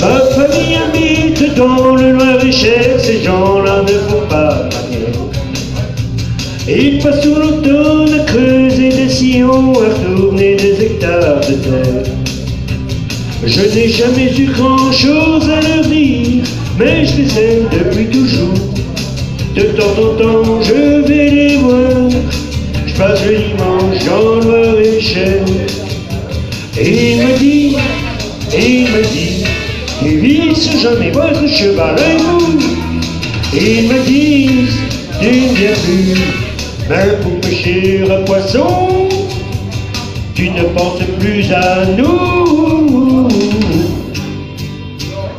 J'habite dans le Loir-et-Cher, ces gens-là ne font pas manière. Ils passent tout l'automne à creuser des sillons, à retourner des hectares de terre. Je n'ai jamais eu grand-chose à leur dire, mais je les aime depuis toujours. De temps en temps, je vais les voir, je passe le dimanche dans le Loir-et-Cher. Et il me dit, et il me dit, ils vissent jamais votre cheval à vous. Et ils me disent, tu ne viens plus, mais pour pêcher un poisson, tu ne penses plus à nous.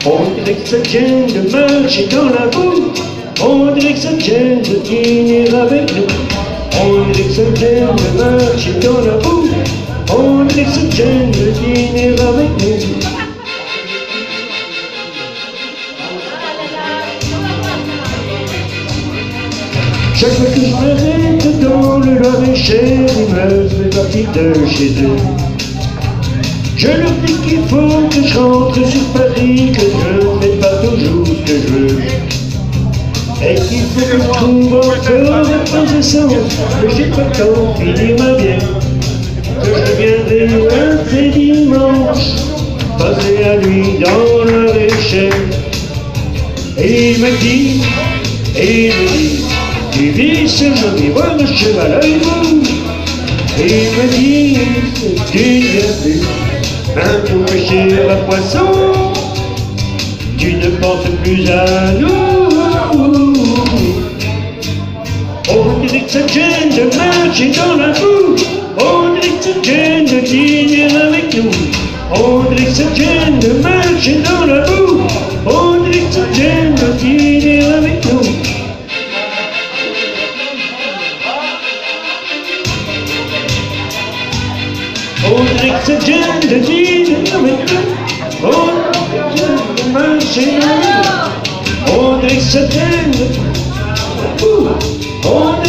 On dirait que ça vient de marcher dans la boue, on dirait que ça vient de dîner avec nous. On dirait que ça vient de marcher dans la boue, on dirait que ça vient de dîner avec nous. Chaque fois que je m'arrête dans le Loir-et-Cher, ils me font partir de chez eux. Je leur dis qu'il faut que je rentre sur Paris, que je ne fais pas toujours ce que je veux. Et qu'il faut que je trouve encore des que j'ai pas le temps de finir ma bière. Que je viendrai ces dimanches, passer à lui dans le Loir-et-Cher. Et il me dit, et il me dit, vis sur le vivre de cheval à vous. Et il me dit, tu ne viens plus, pour pêcher un poisson, tu ne penses plus à nous. On de dans la boue, de dîner avec nous, On dirait que ça gêne de dîner avec nous, on dirait de marcher dans la boue, on dirait que ça te gêne de... Ouh. On